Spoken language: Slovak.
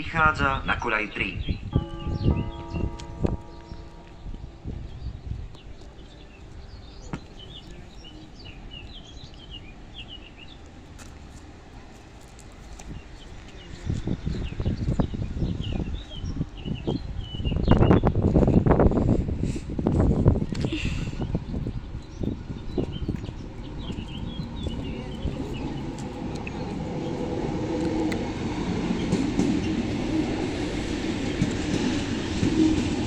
prichádza na koľaj 3. you